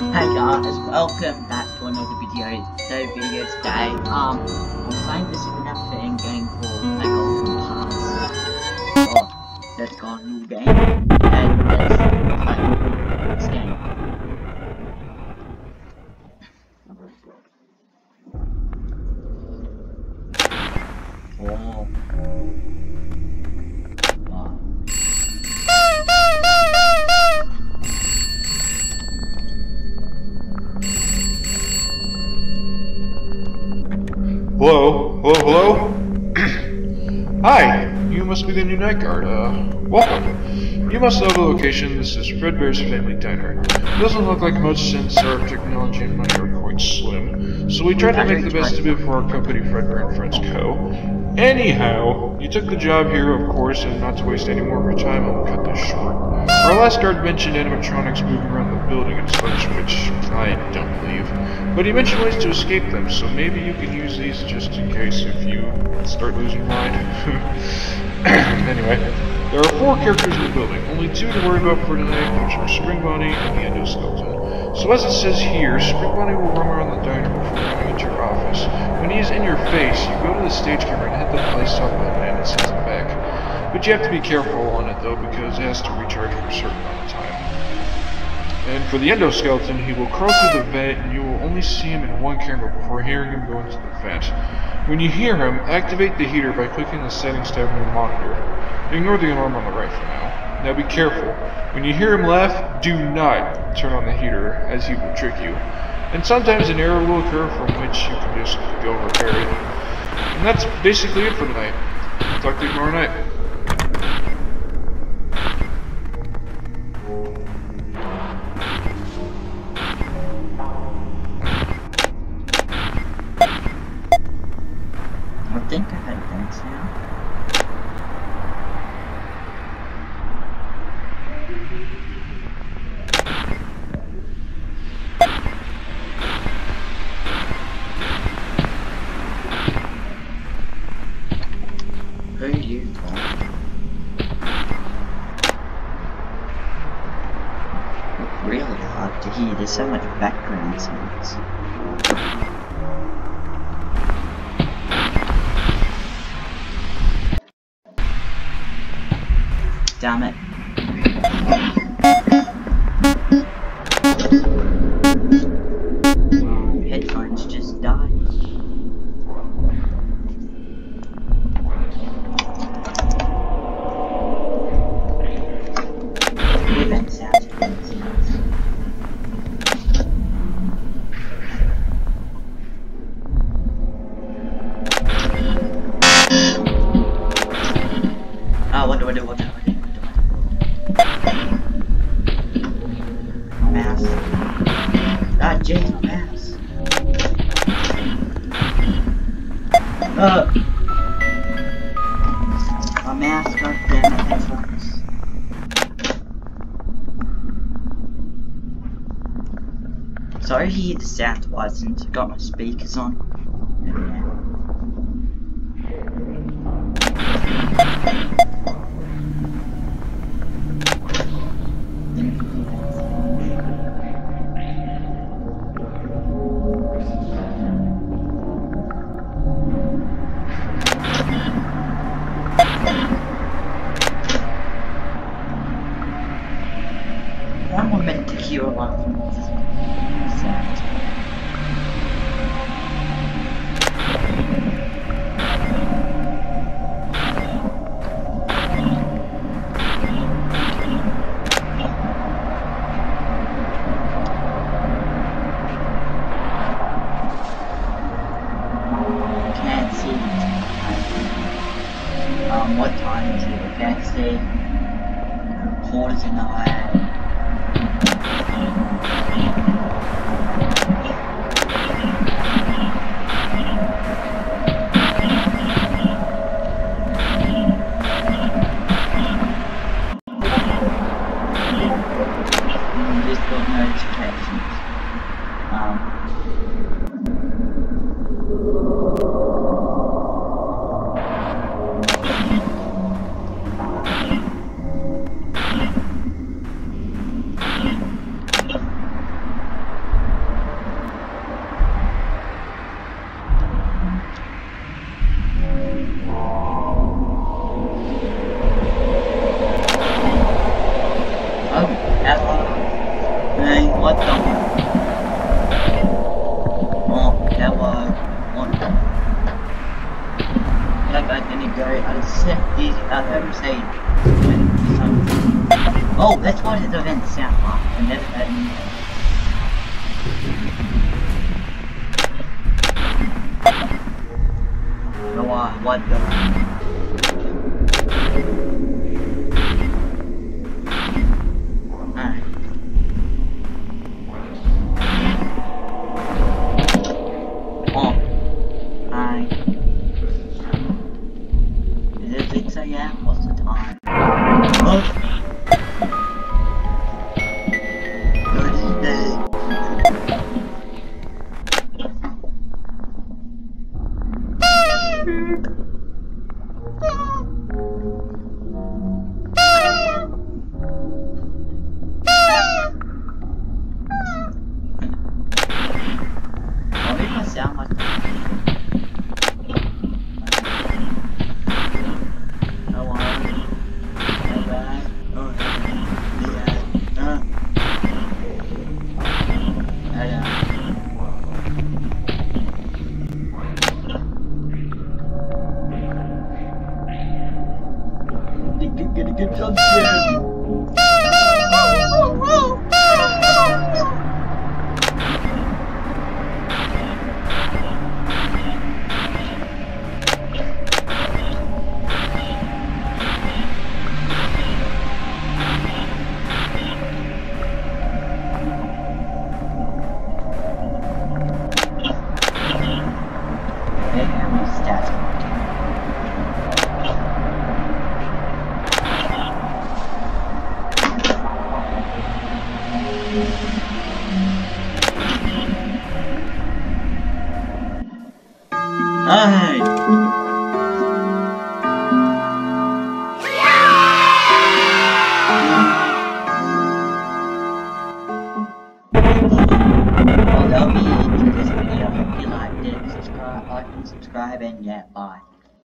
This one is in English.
Hey guys, welcome back to another video. So video today, um, I'm playing this FNAF thing game called a Golden Past. Or let's go new game. And let's play Hello? Hello, hello? Hi, you must be the new night guard. Uh, welcome. You must know the location. This is Fredbear's Family Diner. It doesn't look like much since our technology and money are quite slim, so we tried to make the best of it for our company, Fredbear and Friends Co. Anyhow, you took the job here, of course, and not to waste any more of your time, I'll cut this short. Our last guard mentioned animatronics moving around the building and such, which I don't believe. But he mentioned ways to escape them, so maybe you can use these just in case if you start losing mind. anyway, there are four characters in the building, only two to worry about for tonight, which are Spring Bonnie and the Endoskeleton. So as it says here, Spring Bonnie will roam around the diner before going into your office. When he is in your face, you go to the stage camera and hit the stop button and it back. But you have to be careful on it though, because it has to recharge for a certain amount of time. And for the endoskeleton, he will crawl through the vent and you will only see him in one camera before hearing him go into the vent. When you hear him, activate the heater by clicking the settings tab on your monitor. Ignore the alarm on the right for now. Now be careful. When you hear him laugh, do not turn on the heater, as he will trick you. And sometimes an error will occur from which you can just go repair it. And that's basically it for tonight. Talk to you tomorrow night. Who you? Really hard to hear. There's so much background sounds. Damn it. I do? Mouse. Ah, my mouse. Uh. My mouse, goddamn it, headphones. Sorry you hear the sound since I got my speakers on. Yeah. Oh, let's go to the vent sample. And then, uh, what the? get a good get scare.